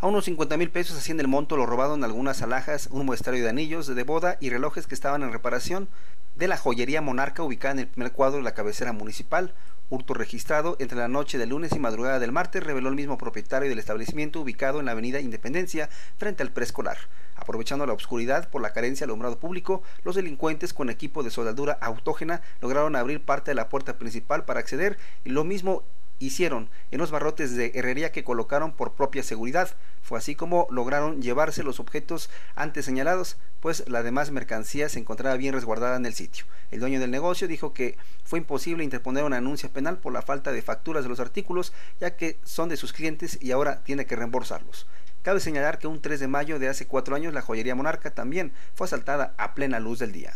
A unos 50 mil pesos asciende el monto lo robado algunas alhajas, un muestrario de anillos de boda y relojes que estaban en reparación de la joyería Monarca ubicada en el primer cuadro de la cabecera municipal. Hurto registrado entre la noche del lunes y madrugada del martes reveló el mismo propietario del establecimiento ubicado en la avenida Independencia frente al preescolar. Aprovechando la oscuridad por la carencia de alumbrado público, los delincuentes con equipo de soldadura autógena lograron abrir parte de la puerta principal para acceder y lo mismo hicieron en los barrotes de herrería que colocaron por propia seguridad. Fue así como lograron llevarse los objetos antes señalados, pues la demás mercancía se encontraba bien resguardada en el sitio. El dueño del negocio dijo que fue imposible interponer una anuncia penal por la falta de facturas de los artículos, ya que son de sus clientes y ahora tiene que reembolsarlos. Cabe señalar que un 3 de mayo de hace cuatro años la joyería Monarca también fue asaltada a plena luz del día.